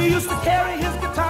He used to carry his guitar.